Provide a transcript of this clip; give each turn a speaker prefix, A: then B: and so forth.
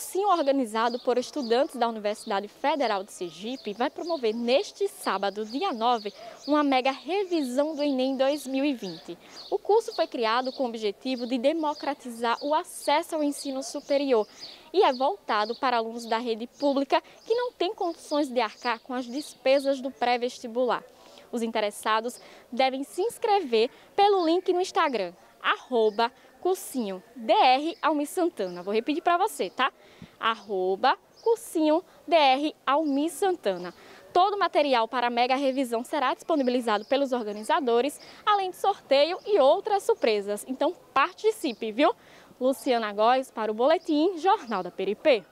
A: cursinho organizado por estudantes da Universidade Federal de Sergipe vai promover neste sábado, dia 9, uma mega revisão do Enem 2020. O curso foi criado com o objetivo de democratizar o acesso ao ensino superior e é voltado para alunos da rede pública que não têm condições de arcar com as despesas do pré-vestibular. Os interessados devem se inscrever pelo link no Instagram, arroba cursinho DR Almi Santana. Vou repetir para você, tá? Arroba cursinho DR Almi Santana. Todo o material para a mega revisão será disponibilizado pelos organizadores, além de sorteio e outras surpresas. Então participe, viu? Luciana Góes para o Boletim Jornal da Peripê.